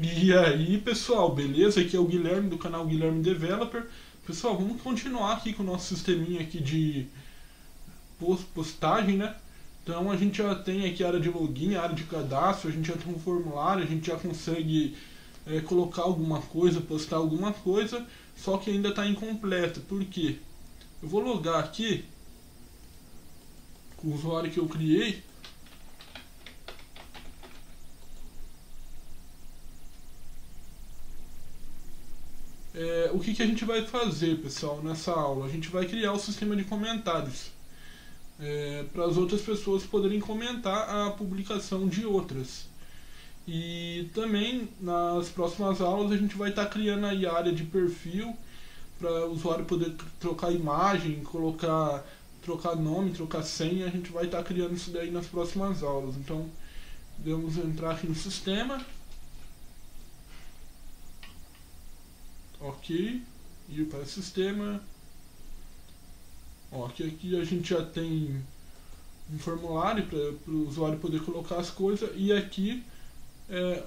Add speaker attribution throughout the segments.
Speaker 1: E aí, pessoal, beleza? Aqui é o Guilherme do canal Guilherme Developer. Pessoal, vamos continuar aqui com o nosso sisteminha aqui de postagem, né? Então a gente já tem aqui a área de login, a área de cadastro, a gente já tem um formulário, a gente já consegue é, colocar alguma coisa, postar alguma coisa, só que ainda está incompleto. Por quê? Eu vou logar aqui com o usuário que eu criei É, o que, que a gente vai fazer, pessoal, nessa aula? A gente vai criar o sistema de comentários é, para as outras pessoas poderem comentar a publicação de outras. E também nas próximas aulas a gente vai estar tá criando aí a área de perfil para o usuário poder trocar imagem, colocar, trocar nome, trocar senha. A gente vai estar tá criando isso daí nas próximas aulas. Então, vamos entrar aqui no sistema. Ok, ir para sistema, aqui, aqui a gente já tem um formulário para o usuário poder colocar as coisas e aqui é,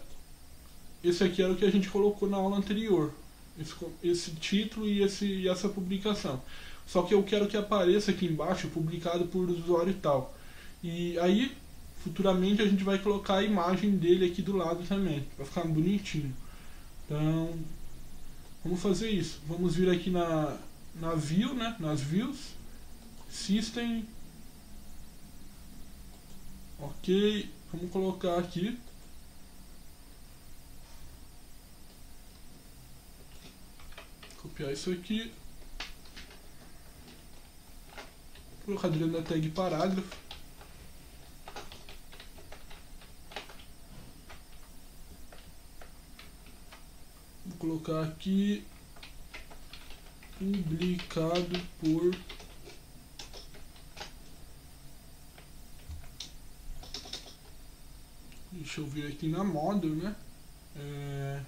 Speaker 1: esse aqui era o que a gente colocou na aula anterior esse, esse título e, esse, e essa publicação. Só que eu quero que apareça aqui embaixo publicado por usuário e tal. E aí futuramente a gente vai colocar a imagem dele aqui do lado também para ficar bonitinho. Então Vamos fazer isso. Vamos vir aqui na, na view, né? Nas views. System. Ok. Vamos colocar aqui. Copiar isso aqui. Colocar dentro da tag parágrafo. Colocar aqui publicado por deixa eu ver aqui na model né? É...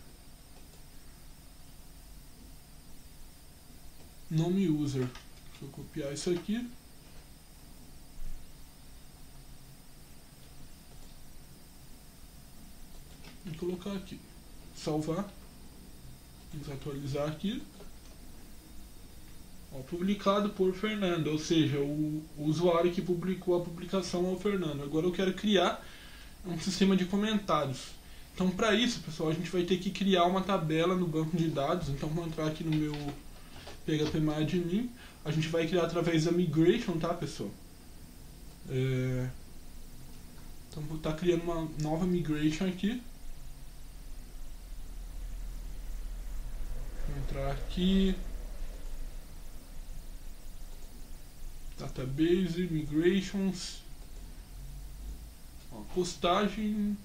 Speaker 1: nome user. Deixa eu copiar isso aqui. E colocar aqui. Salvar Vamos atualizar aqui. Ó, publicado por Fernando, ou seja, o, o, usuário que publicou a publicação é o Fernando. Agora eu quero criar um sistema de comentários. Então, para isso, pessoal, a gente vai ter que criar uma tabela no banco de dados. Então, vou entrar aqui no meu PHP A gente vai criar através da migration, tá, pessoal? É... Então, vou estar tá criando uma nova migration aqui. Entrar aqui. Database, migrations. Ó, postagem.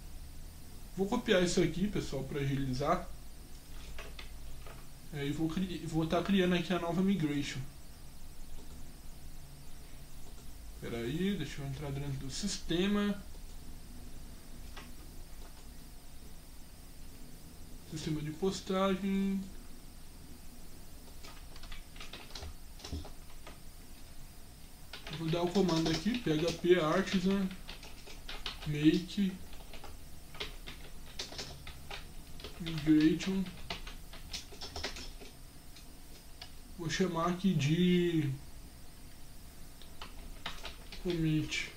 Speaker 1: Vou copiar isso aqui, pessoal, para agilizar. É, e vou vou estar tá criando aqui a nova migration. Espera aí, deixa eu entrar dentro do sistema. Sistema de postagem. Vou dar o comando aqui, php artisan make migration vou chamar aqui de commit.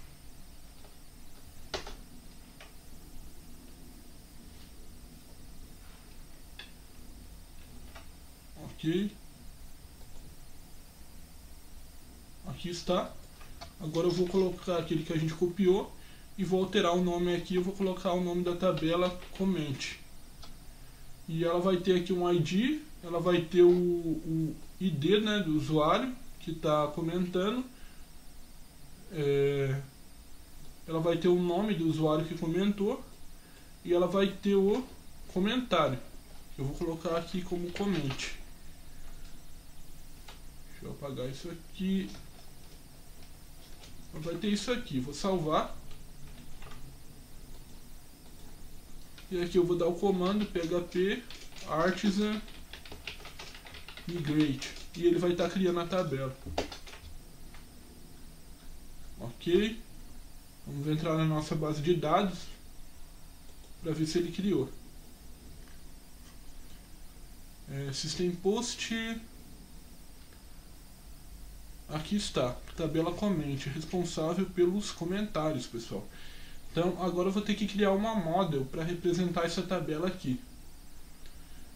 Speaker 1: Ok. Aqui está Agora eu vou colocar aquele que a gente copiou e vou alterar o nome aqui. Eu vou colocar o nome da tabela comente. E ela vai ter aqui um ID, ela vai ter o, o ID né, do usuário que está comentando. É, ela vai ter o nome do usuário que comentou e ela vai ter o comentário. Eu vou colocar aqui como comente. Deixa eu apagar isso aqui vai ter isso aqui. Vou salvar. E aqui eu vou dar o comando php artisan migrate. E ele vai estar tá criando a tabela. Ok. Vamos entrar na nossa base de dados para ver se ele criou. É, system post. Aqui está, tabela comente, responsável pelos comentários, pessoal. Então agora eu vou ter que criar uma model para representar essa tabela aqui.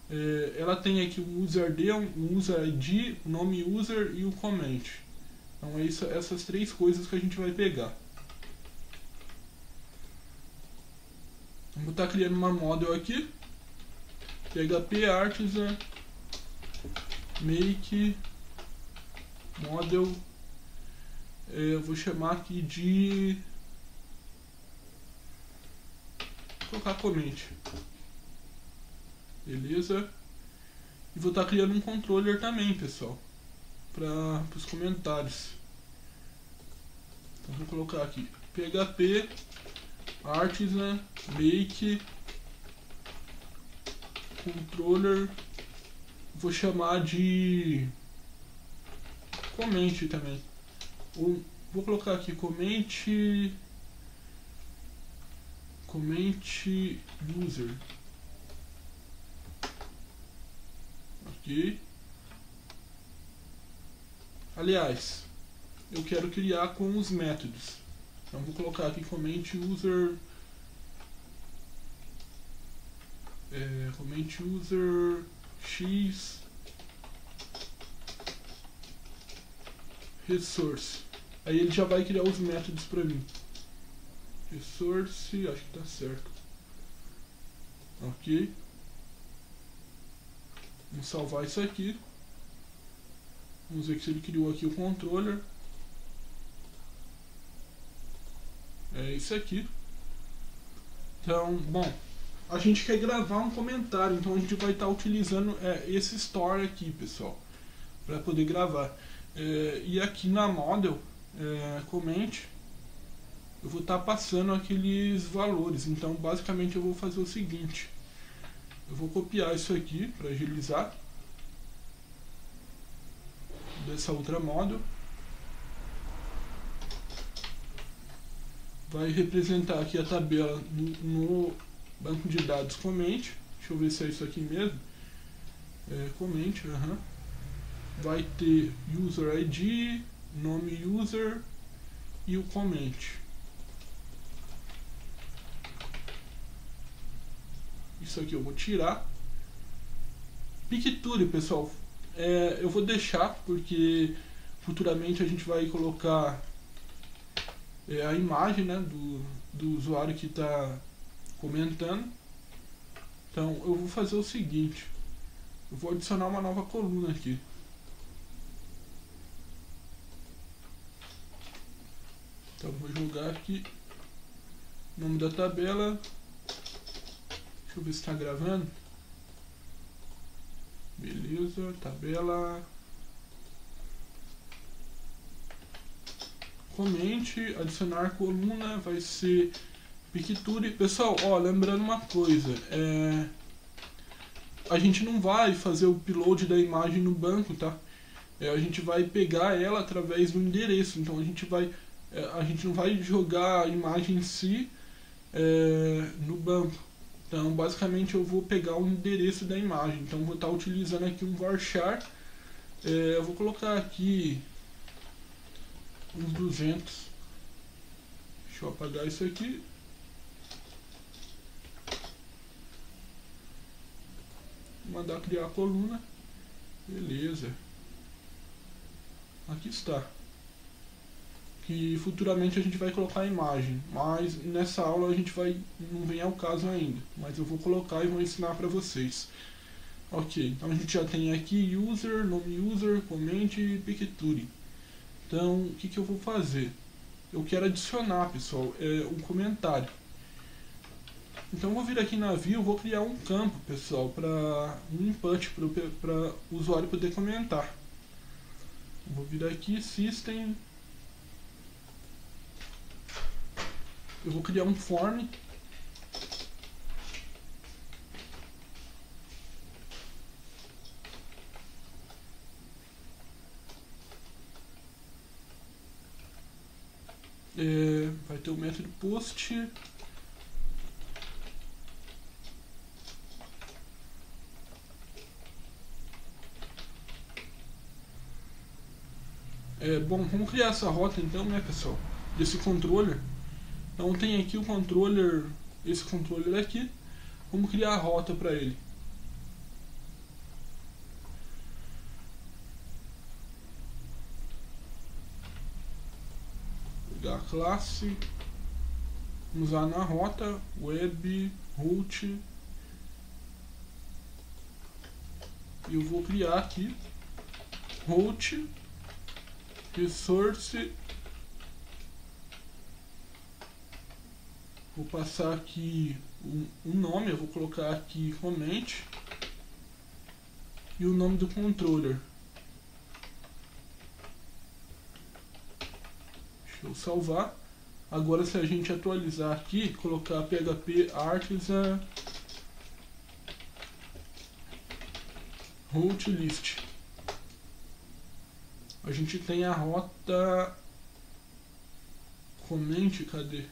Speaker 1: É, ela tem aqui um user um user ID, o nome user e o comment. Então é isso, essas três coisas que a gente vai pegar. Vou estar criando uma model aqui. PHP Artisan Make Model. É, eu vou chamar aqui de. Vou colocar comment. Beleza? E vou estar criando um controller também, pessoal. Para os comentários. Então vou colocar aqui PHP Artisan Make Controller. Vou chamar de comente também. vou colocar aqui comente comente user aqui aliás eu quero criar com os métodos. Então vou colocar aqui comente user é, comente user x resource. Aí ele já vai criar os métodos para mim. Resource, acho que tá certo. Ok. Vamos salvar isso aqui. Vamos ver se ele criou aqui o controller. É isso aqui. Então, bom, a gente quer gravar um comentário, então a gente vai estar tá utilizando é, esse store aqui, pessoal, para poder gravar. É, e aqui na model, é, comente, eu vou estar tá passando aqueles valores. Então, basicamente, eu vou fazer o seguinte: eu vou copiar isso aqui para agilizar dessa outra model. Vai representar aqui a tabela no, no banco de dados comente. Deixa eu ver se é isso aqui mesmo. É, comente. Uhum vai ter user ID, nome user e o comment. Isso aqui eu vou tirar. Picture, pessoal, é, eu vou deixar porque futuramente a gente vai colocar é, a imagem né, do, do usuário que está comentando. Então eu vou fazer o seguinte, eu vou adicionar uma nova coluna aqui. Então vou jogar aqui nome da tabela. Deixa eu ver se está gravando. Beleza, tabela. Comente, adicionar coluna, vai ser Picture. Pessoal, ó, lembrando uma coisa, é... a gente não vai fazer o upload da imagem no banco, tá? É, a gente vai pegar ela através do endereço, então a gente vai a gente não vai jogar a imagem em si é, no banco. Então, basicamente, eu vou pegar o endereço da imagem. Então, vou estar utilizando aqui um varchar. É, eu vou colocar aqui uns 200. Deixa eu apagar isso aqui. Mandar criar a coluna. Beleza. Aqui está que futuramente a gente vai colocar a imagem, mas nessa aula a gente vai não vem ao caso ainda, mas eu vou colocar e vou ensinar para vocês. Ok, então a gente já tem aqui user, nome user, comente e picture. Então o que, que eu vou fazer? Eu quero adicionar, pessoal, é, um comentário. Então eu vou vir aqui na view, vou criar um campo, pessoal, para um input para o usuário poder comentar. Vou vir aqui, system Eu vou criar um form. É, vai ter o método post. É, bom, vamos criar essa rota então né pessoal? Desse controller então tem aqui o controller, esse controller aqui. Vamos criar a rota para ele. Pegar a classe, vamos usar na rota web root e eu vou criar aqui root resource vou passar aqui um, um nome, eu vou colocar aqui comment e o nome do controller. Deixa eu salvar. Agora se a gente atualizar aqui colocar php artisan route list. A gente tem a rota comente, cadê?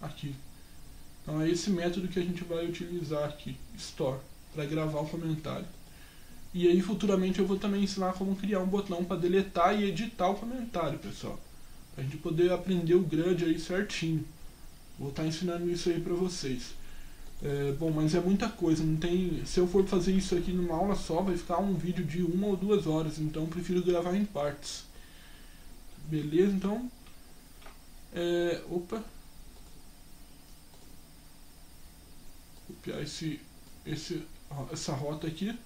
Speaker 1: Aqui. Então é esse método que a gente vai utilizar aqui, store, para gravar o comentário. E aí futuramente eu vou também ensinar como criar um botão para deletar e editar o comentário, pessoal. Pra gente poder aprender o grande aí certinho. Vou estar tá ensinando isso aí para vocês. É, bom, mas é muita coisa, não tem. Se eu for fazer isso aqui numa aula só, vai ficar um vídeo de uma ou duas horas, então prefiro gravar em partes. Beleza, então. É, opa. Copiar esse, esse, essa rota aqui.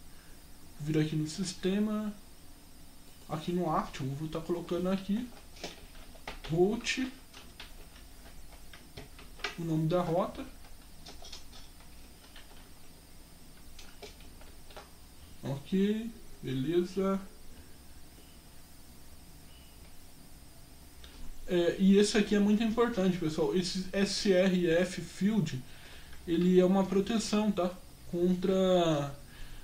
Speaker 1: Vir aqui no sistema. Aqui no Action, vou estar tá colocando aqui. Route. O nome da rota Ok, beleza. É, e esse aqui é muito importante, pessoal. Esse SRF Field, ele é uma proteção, tá? Contra...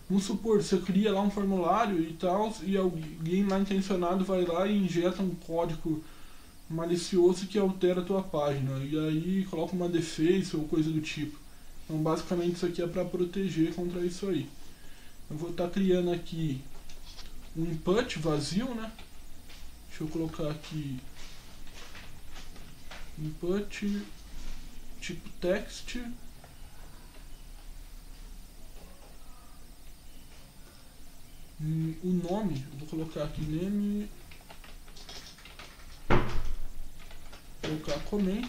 Speaker 1: Vamos supor, você cria lá um formulário e tal, e alguém lá intencionado vai lá e injeta um código malicioso que altera a tua página. E aí coloca uma defesa ou coisa do tipo. Então basicamente isso aqui é para proteger contra isso aí. Eu vou estar tá criando aqui um input vazio, né? Deixa eu colocar aqui input tipo text o nome, vou colocar aqui name colocar comment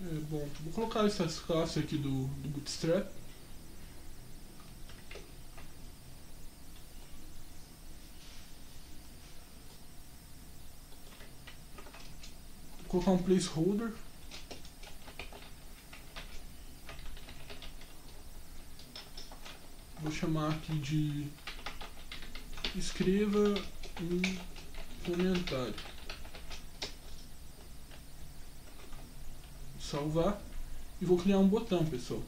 Speaker 1: É, bom, vou colocar essas classes aqui do, do Bootstrap. Colocar um placeholder. Vou chamar aqui de escreva um comentário. salvar e vou criar um botão, pessoal.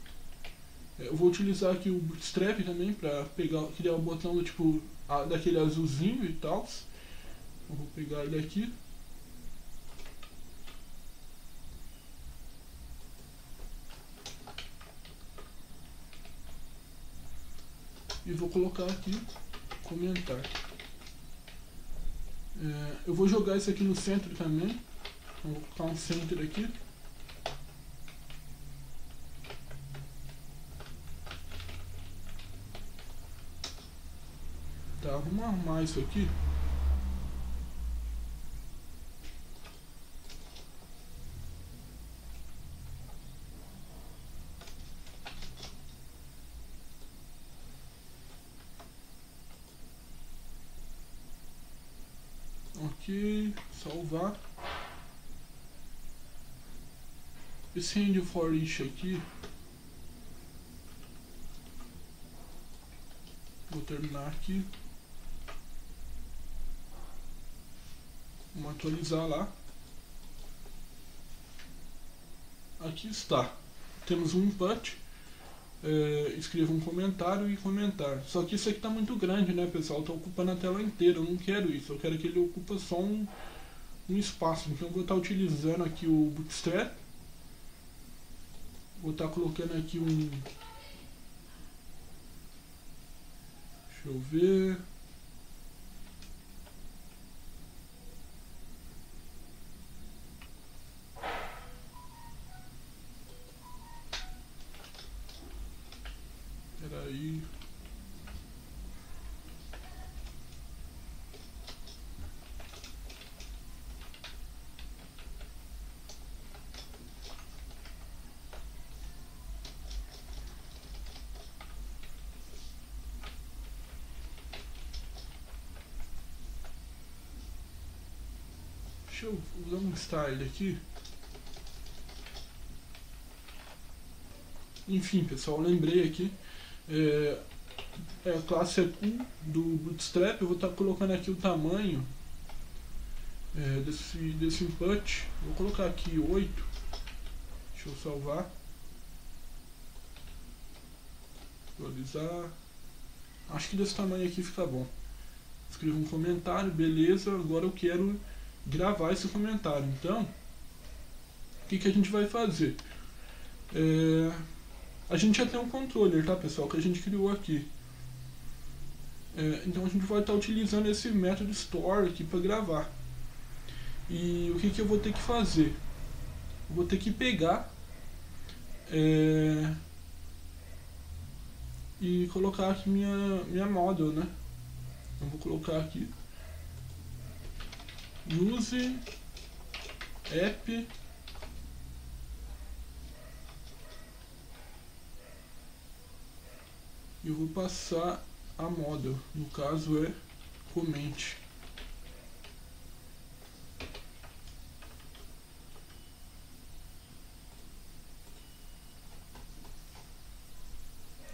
Speaker 1: É, eu vou utilizar aqui o Bootstrap também para pegar, criar um botão do tipo a, daquele azulzinho e tal. Vou pegar ele aqui. E vou colocar aqui comentar. É, eu vou jogar isso aqui no centro também. Vou colocar um center aqui. Tá, vamos arrumar isso aqui. Ok, salvar. Esse end for each aqui. Vou terminar aqui. Vamos atualizar lá. Aqui está. Temos um input. É, escreva um comentário e comentar. Só que isso aqui está muito grande, né, pessoal? Está ocupando a tela inteira. Eu não quero isso. Eu quero que ele ocupe só um, um espaço. Então vou estar utilizando aqui o Bootstrap. vou estar colocando aqui um... Deixa eu ver... Deixa eu usar um style aqui. Enfim, pessoal, lembrei aqui. É, é a classe Q do Bootstrap. Eu vou estar tá colocando aqui o tamanho é, desse, desse input. Vou colocar aqui 8. Deixa eu salvar. Atualizar. Acho que desse tamanho aqui fica bom. Escreva um comentário, beleza. Agora eu quero gravar esse comentário. Então, o que, que a gente vai fazer? É, a gente já tem um controller, tá pessoal, que a gente criou aqui. É, então a gente vai estar tá utilizando esse método store aqui para gravar. E o que, que eu vou ter que fazer? Eu vou ter que pegar é, e colocar aqui minha, minha model, né? Eu vou colocar aqui use app e vou passar a model, no caso é comente.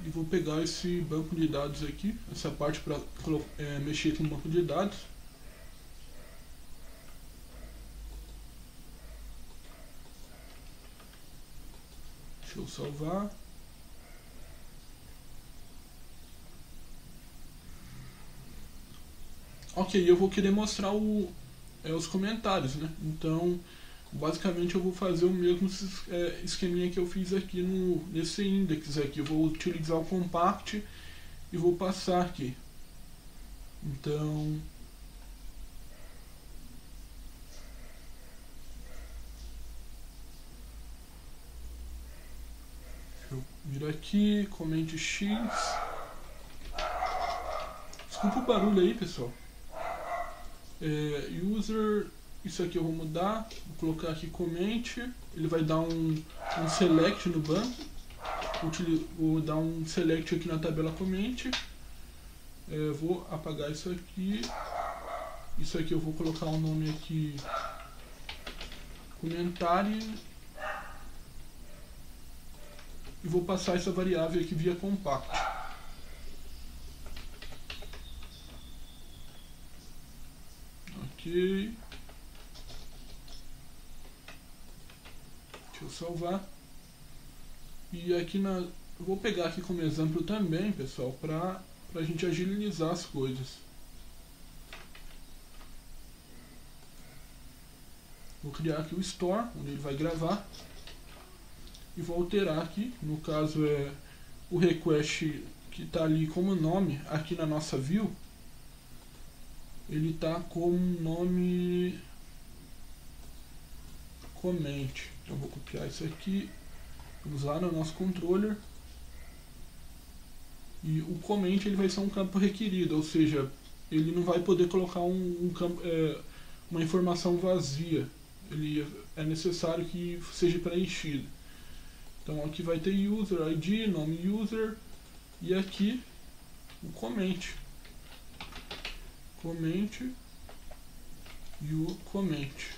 Speaker 1: E vou pegar esse banco de dados aqui, essa parte para é, mexer com o banco de dados. Eu salvar. Ok, eu vou querer mostrar o, é, os comentários, né? Então, basicamente eu vou fazer o mesmo é, esqueminha que eu fiz aqui no, nesse index aqui. Eu vou utilizar o compact e vou passar aqui. Então, Vira aqui, comente X. Desculpa o barulho aí, pessoal. É, user, isso aqui eu vou mudar. Vou colocar aqui comente. Ele vai dar um, um select no banco. Vou dar um select aqui na tabela comente. É, vou apagar isso aqui. Isso aqui eu vou colocar o um nome aqui. Comentário e vou passar essa variável aqui via compact. Ok. Deixa eu salvar. E aqui na... Vou pegar aqui como exemplo também, pessoal, para a gente agilizar as coisas. Vou criar aqui o store, onde ele vai gravar e vou alterar aqui, no caso é o request que está ali como nome aqui na nossa view, ele está como nome comente. Então vou copiar isso aqui, vamos lá no nosso controller e o comente ele vai ser um campo requerido, ou seja, ele não vai poder colocar um, um campo, é, uma informação vazia. Ele é necessário que seja preenchido. Então aqui vai ter user ID, nome user e aqui o comente. Comente e o comente.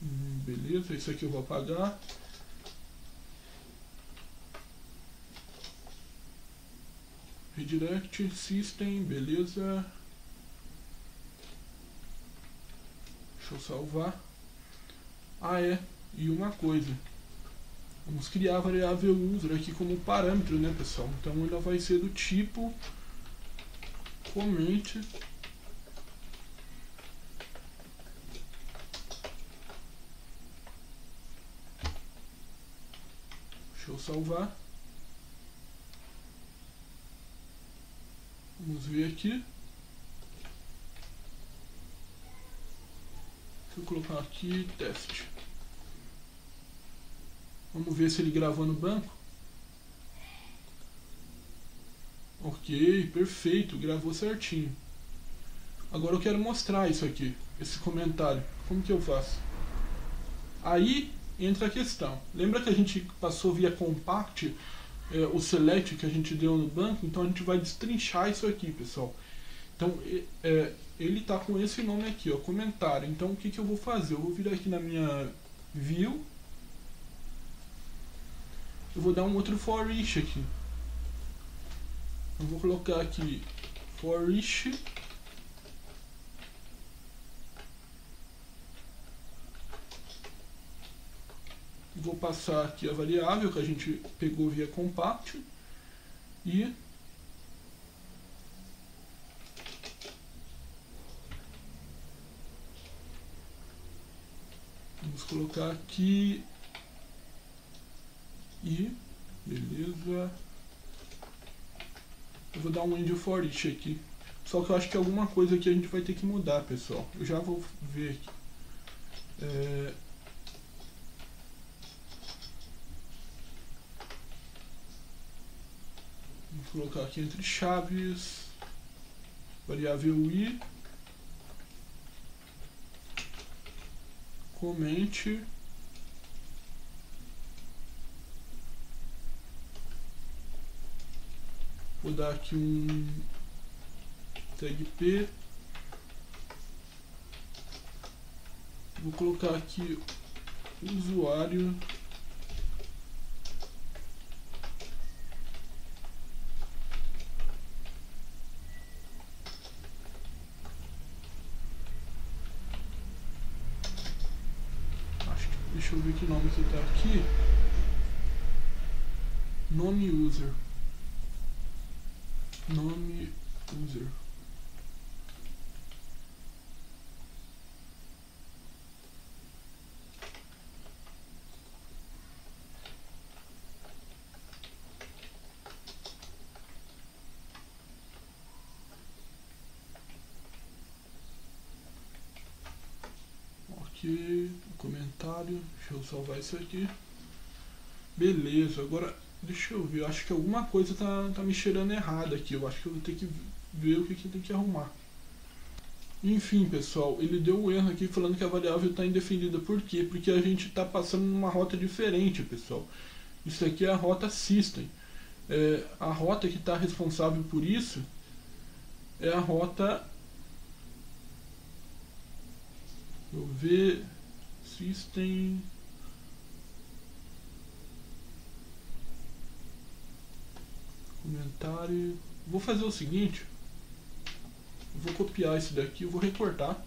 Speaker 1: Hum, beleza, isso aqui eu vou apagar. Redirect System, beleza. Deixa eu salvar. Ah, é. E uma coisa. Vamos criar a variável user aqui como parâmetro, né, pessoal? Então ela vai ser do tipo comente Deixa eu salvar. Vamos ver aqui. Deixa eu colocar aqui teste. Vamos ver se ele gravou no banco. Ok, perfeito, gravou certinho. Agora eu quero mostrar isso aqui, esse comentário. Como que eu faço? Aí entra a questão. Lembra que a gente passou via compact é, o select que a gente deu no banco? Então a gente vai destrinchar isso aqui, pessoal. Então é, ele está com esse nome aqui, ó, comentário. Então o que, que eu vou fazer? Eu vou vir aqui na minha view. Eu vou dar um outro for each aqui. Eu vou colocar aqui for each Vou passar aqui a variável que a gente pegou via compact e colocar aqui. E beleza. Eu vou dar um end for each aqui. Só que eu acho que alguma coisa aqui a gente vai ter que mudar pessoal. Eu já vou ver aqui. É, Vou colocar aqui entre chaves, variável i, comente, vou dar aqui um tag p, vou colocar aqui usuário Ver que nome que tá aqui. Nome user. Nome user. aqui, comentário, deixa eu salvar isso aqui. Beleza, agora deixa eu ver, eu acho que alguma coisa tá, tá me cheirando errado aqui, eu acho que eu vou ter que ver o que, que tem que arrumar. Enfim, pessoal, ele deu um erro aqui falando que a variável está indefinida. Por quê? Porque a gente está passando numa rota diferente, pessoal. Isso aqui é a rota system. É, a rota que está responsável por isso é a rota Vou ver System. Comentário. Vou fazer o seguinte. Vou copiar esse daqui, vou recortar,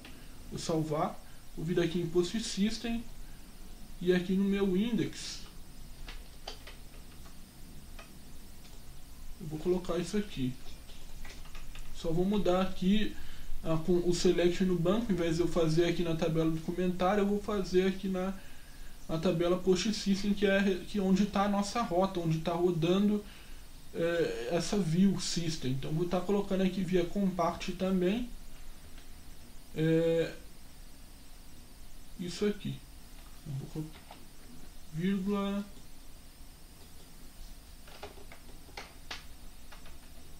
Speaker 1: vou salvar, vou vir aqui em Post System e aqui no meu index eu vou colocar isso aqui. Só vou mudar aqui ah, com o select no banco, em vez de eu fazer aqui na tabela do comentário, eu vou fazer aqui na, na tabela post system, que é que onde está a nossa rota, onde está rodando é, essa view system. Então vou estar tá colocando aqui via compact também. É, isso aqui. Vírgula.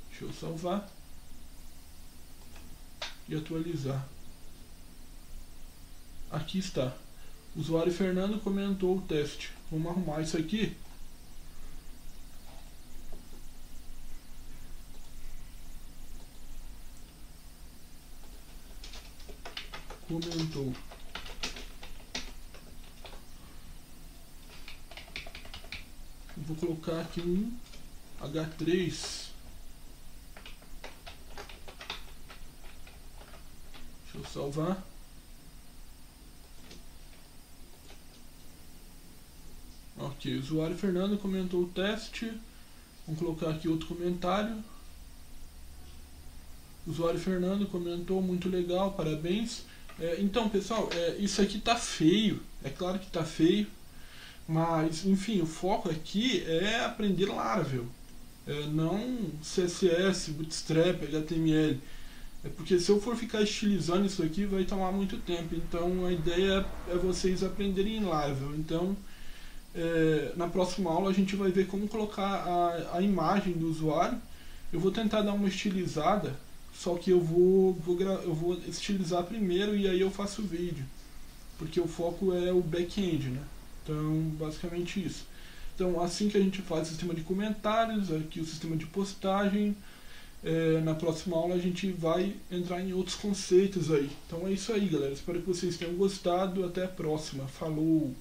Speaker 1: Deixa eu salvar e atualizar. Aqui está. O usuário Fernando comentou o teste. Vamos arrumar isso aqui. Comentou. Vou colocar aqui um H3 Deixa eu salvar. Ok, o usuário Fernando comentou o teste. Vamos colocar aqui outro comentário. O usuário Fernando comentou, muito legal, parabéns. É, então, pessoal, é, isso aqui tá feio. É claro que tá feio. Mas, enfim, o foco aqui é aprender Laravel, é não CSS, Bootstrap, HTML. É porque se eu for ficar estilizando isso aqui vai tomar muito tempo. Então a ideia é vocês aprenderem em Laravel. Então é, na próxima aula a gente vai ver como colocar a, a imagem do usuário. Eu vou tentar dar uma estilizada, só que eu vou, vou, eu vou estilizar primeiro e aí eu faço o vídeo. Porque o foco é o back-end, né? Então, basicamente isso. Então, assim que a gente faz o sistema de comentários, aqui o sistema de postagem, é, na próxima aula a gente vai entrar em outros conceitos aí. Então é isso aí, galera. Espero que vocês tenham gostado. Até a próxima. Falou!